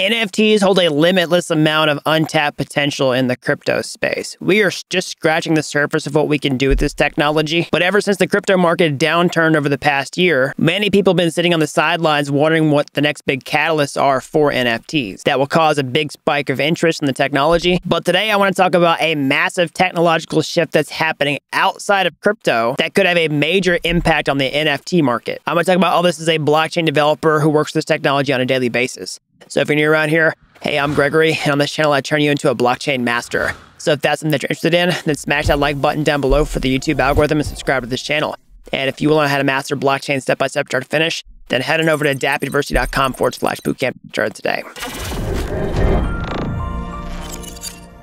NFTs hold a limitless amount of untapped potential in the crypto space. We are just scratching the surface of what we can do with this technology. But ever since the crypto market downturned over the past year, many people have been sitting on the sidelines wondering what the next big catalysts are for NFTs that will cause a big spike of interest in the technology. But today I want to talk about a massive technological shift that's happening outside of crypto that could have a major impact on the NFT market. I'm going to talk about all this as a blockchain developer who works with this technology on a daily basis. So if you're new around here, hey, I'm Gregory, and on this channel, I turn you into a blockchain master. So if that's something that you're interested in, then smash that like button down below for the YouTube algorithm and subscribe to this channel. And if you want to learn how to master blockchain step by step start to finish, then head on over to dappuniversity.com forward slash bootcamp start today.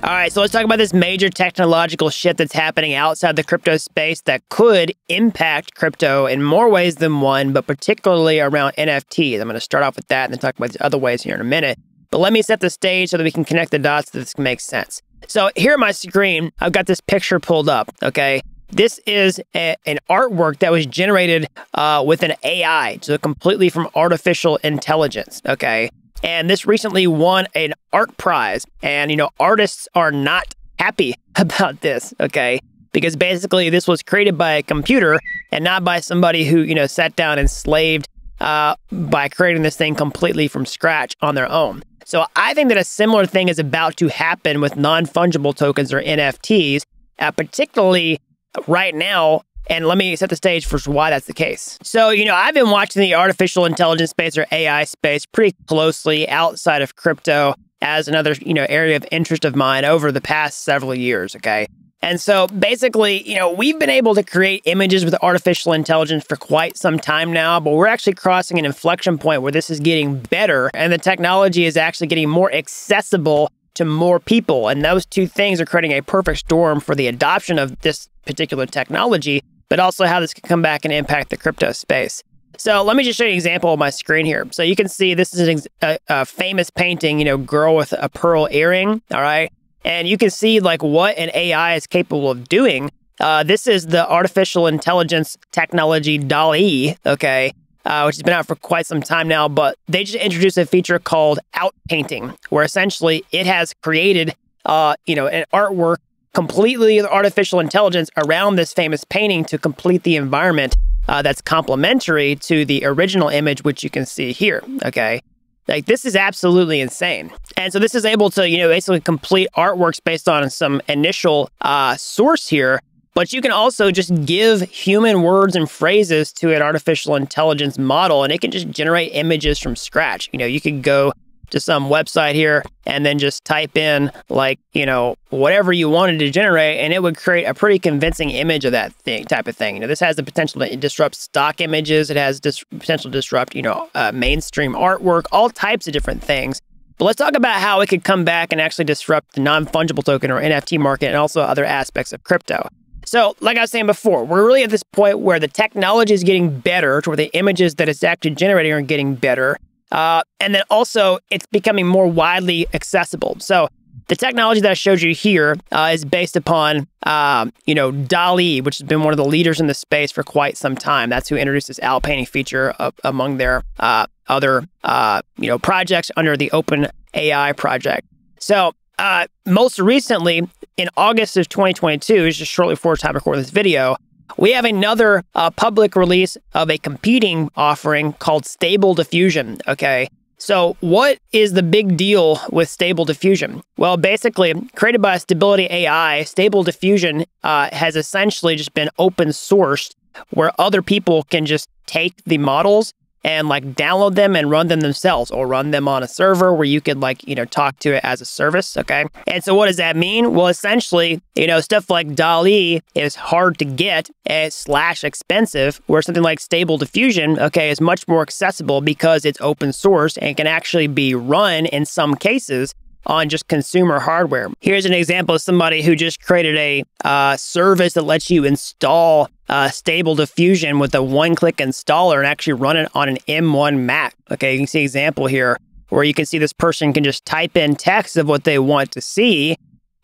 All right, so let's talk about this major technological shift that's happening outside the crypto space that could impact crypto in more ways than one, but particularly around NFTs. I'm going to start off with that and then talk about the other ways here in a minute. But let me set the stage so that we can connect the dots so this makes sense. So here on my screen, I've got this picture pulled up, okay? This is a, an artwork that was generated uh, with an AI, so completely from artificial intelligence, okay? And this recently won an art prize. And, you know, artists are not happy about this, okay? Because basically this was created by a computer and not by somebody who, you know, sat down and slaved uh, by creating this thing completely from scratch on their own. So I think that a similar thing is about to happen with non fungible tokens or NFTs, uh, particularly right now and let me set the stage for why that's the case. So, you know, I've been watching the artificial intelligence space or AI space pretty closely outside of crypto as another, you know, area of interest of mine over the past several years, okay? And so basically, you know, we've been able to create images with artificial intelligence for quite some time now, but we're actually crossing an inflection point where this is getting better and the technology is actually getting more accessible to more people. And those two things are creating a perfect storm for the adoption of this particular technology but also how this can come back and impact the crypto space. So let me just show you an example on my screen here. So you can see this is a, a, famous painting, you know, girl with a pearl earring, all right? And you can see like what an AI is capable of doing. Uh, this is the artificial intelligence technology DALL-E, okay, uh, which has been out for quite some time now, but they just introduced a feature called outpainting, where essentially it has created, uh, you know, an artwork completely artificial intelligence around this famous painting to complete the environment uh, that's complementary to the original image, which you can see here. Okay. Like this is absolutely insane. And so this is able to, you know, basically complete artworks based on some initial uh, source here. But you can also just give human words and phrases to an artificial intelligence model, and it can just generate images from scratch. You know, you could go to some website here and then just type in like, you know, whatever you wanted to generate and it would create a pretty convincing image of that thing type of thing. You know, this has the potential to disrupt stock images. It has this potential to disrupt, you know, uh, mainstream artwork, all types of different things. But let's talk about how it could come back and actually disrupt the non-fungible token or NFT market and also other aspects of crypto. So, like I was saying before, we're really at this point where the technology is getting better to where the images that it's actually generating are getting better. Uh, and then also, it's becoming more widely accessible. So the technology that I showed you here uh, is based upon, um, you know, DALL-E, which has been one of the leaders in the space for quite some time. That's who introduced this outpainting feature among their uh, other, uh, you know, projects under the Open AI project. So uh, most recently, in August of 2022, just shortly before time to record this video, we have another uh, public release of a competing offering called Stable Diffusion. Okay. So, what is the big deal with Stable Diffusion? Well, basically, created by Stability AI, Stable Diffusion uh, has essentially just been open sourced where other people can just take the models and like download them and run them themselves or run them on a server where you could like, you know, talk to it as a service. Okay. And so what does that mean? Well, essentially, you know, stuff like DALL-E is hard to get and slash expensive, where something like Stable Diffusion, okay, is much more accessible because it's open source and can actually be run in some cases on just consumer hardware. Here's an example of somebody who just created a uh, service that lets you install uh, Stable Diffusion with a one-click installer and actually run it on an M1 Mac. Okay, you can see example here where you can see this person can just type in text of what they want to see,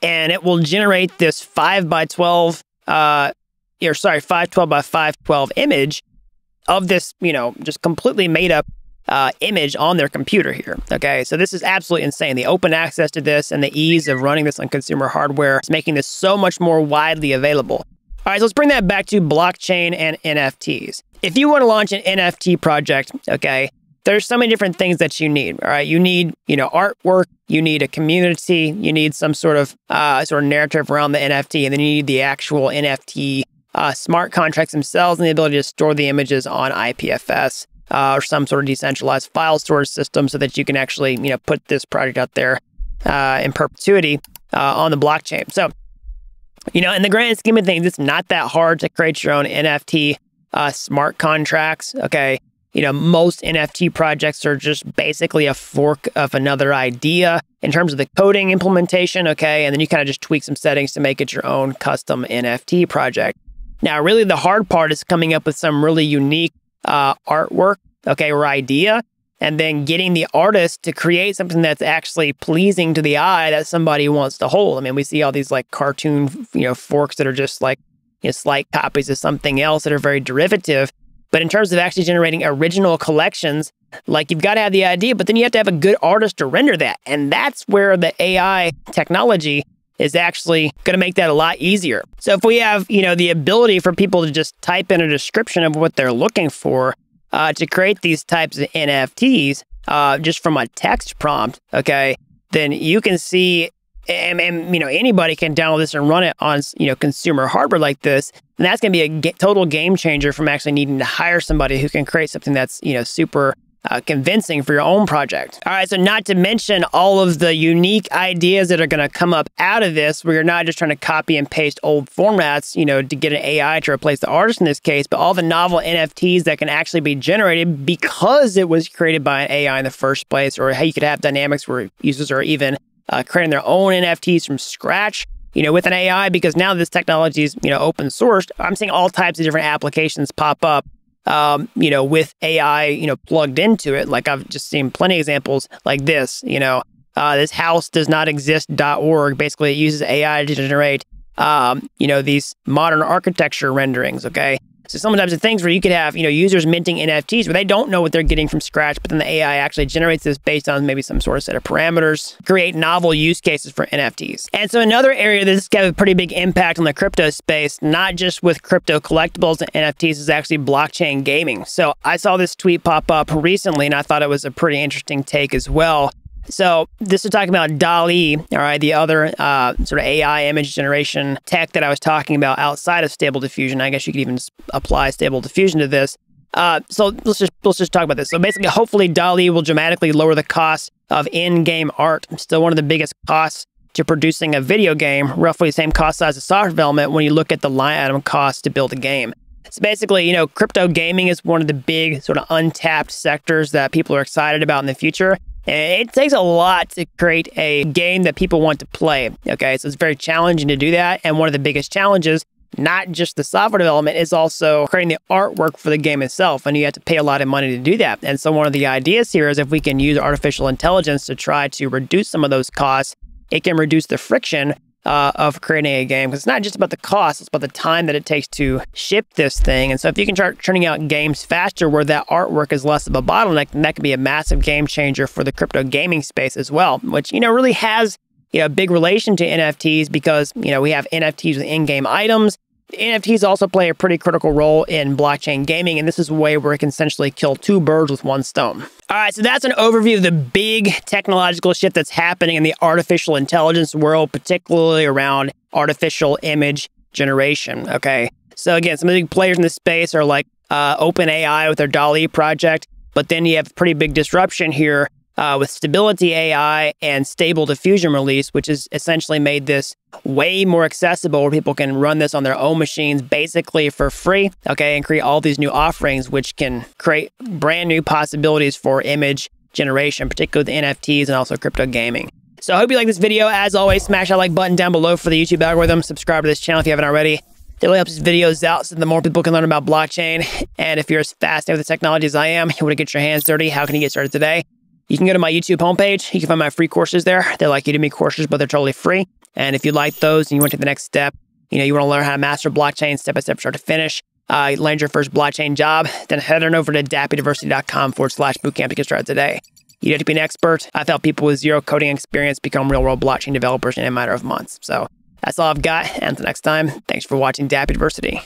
and it will generate this 5 by 12, uh, or sorry, 512 by 512 image of this, you know, just completely made up uh, image on their computer here. Okay, so this is absolutely insane. The open access to this and the ease of running this on consumer hardware is making this so much more widely available. All right, so let's bring that back to blockchain and NFTs. If you want to launch an NFT project, okay, there's so many different things that you need. All right, you need you know artwork, you need a community, you need some sort of uh, sort of narrative around the NFT, and then you need the actual NFT uh, smart contracts themselves and the ability to store the images on IPFS uh, or some sort of decentralized file storage system so that you can actually you know put this project out there uh, in perpetuity uh, on the blockchain. So you know, in the grand scheme of things, it's not that hard to create your own NFT uh, smart contracts. Okay. You know, most NFT projects are just basically a fork of another idea in terms of the coding implementation. Okay. And then you kind of just tweak some settings to make it your own custom NFT project. Now, really, the hard part is coming up with some really unique uh, artwork, okay, or idea, and then getting the artist to create something that's actually pleasing to the eye that somebody wants to hold. I mean, we see all these like cartoon, you know, forks that are just like you know, slight copies of something else that are very derivative. But in terms of actually generating original collections, like you've got to have the idea, but then you have to have a good artist to render that. And that's where the AI technology is actually going to make that a lot easier. So if we have, you know, the ability for people to just type in a description of what they're looking for uh, to create these types of NFTs uh, just from a text prompt, okay, then you can see, and, and, you know, anybody can download this and run it on, you know, consumer hardware like this. And that's going to be a total game changer from actually needing to hire somebody who can create something that's, you know, super uh, convincing for your own project. All right, so not to mention all of the unique ideas that are going to come up out of this, where you're not just trying to copy and paste old formats, you know, to get an AI to replace the artist in this case, but all the novel NFTs that can actually be generated because it was created by an AI in the first place, or how you could have dynamics where users are even uh, creating their own NFTs from scratch you know, with an AI, because now this technology is, you know, open sourced, I'm seeing all types of different applications pop up um, you know, with AI, you know, plugged into it. Like I've just seen plenty of examples like this, you know, uh, this house does not exist.org. Basically, it uses AI to generate, um, you know, these modern architecture renderings. Okay. So sometimes the things where you could have, you know, users minting NFTs where they don't know what they're getting from scratch, but then the AI actually generates this based on maybe some sort of set of parameters, create novel use cases for NFTs. And so another area that's got a pretty big impact on the crypto space, not just with crypto collectibles and NFTs, is actually blockchain gaming. So I saw this tweet pop up recently and I thought it was a pretty interesting take as well. So this is talking about DALL-E, all right, the other uh, sort of AI image generation tech that I was talking about outside of Stable Diffusion. I guess you could even apply Stable Diffusion to this. Uh, so let's just let's just talk about this. So basically, hopefully, DALL-E will dramatically lower the cost of in-game art. Still one of the biggest costs to producing a video game, roughly the same cost size as software development when you look at the line item cost to build a game. So basically, you know, crypto gaming is one of the big sort of untapped sectors that people are excited about in the future. It takes a lot to create a game that people want to play. Okay, so it's very challenging to do that. And one of the biggest challenges, not just the software development, is also creating the artwork for the game itself. And you have to pay a lot of money to do that. And so, one of the ideas here is if we can use artificial intelligence to try to reduce some of those costs, it can reduce the friction uh, of creating a game because it's not just about the cost, it's about the time that it takes to ship this thing. And so if you can start churning out games faster where that artwork is less of a bottleneck, then that could be a massive game changer for the crypto gaming space as well, which, you know, really has you know, a big relation to NFTs because, you know, we have NFTs with in-game items. NFTs also play a pretty critical role in blockchain gaming, and this is a way where it can essentially kill two birds with one stone. All right, so that's an overview of the big technological shift that's happening in the artificial intelligence world, particularly around artificial image generation. Okay, so again, some of the big players in this space are like uh, OpenAI with their DALL-E project, but then you have pretty big disruption here uh, with Stability AI and Stable Diffusion release, which has essentially made this way more accessible where people can run this on their own machines basically for free, okay, and create all these new offerings, which can create brand new possibilities for image generation, particularly with NFTs and also crypto gaming. So I hope you like this video. As always, smash that like button down below for the YouTube algorithm. Subscribe to this channel if you haven't already. It really helps these videos out so the more people can learn about blockchain. And if you're as fascinated with the technology as I am, you want to get your hands dirty, how can you get started today? You can go to my YouTube homepage. You can find my free courses there. They're like Udemy courses, but they're totally free. And if you like those and you want to the next step, you know, you want to learn how to master blockchain step by step, start to finish, uh, land your first blockchain job, then head on over to dappuniversity.com forward slash bootcamp to get started today. You don't have to be an expert. I've helped people with zero coding experience become real world blockchain developers in a matter of months. So that's all I've got. And until next time, thanks for watching Dapp University.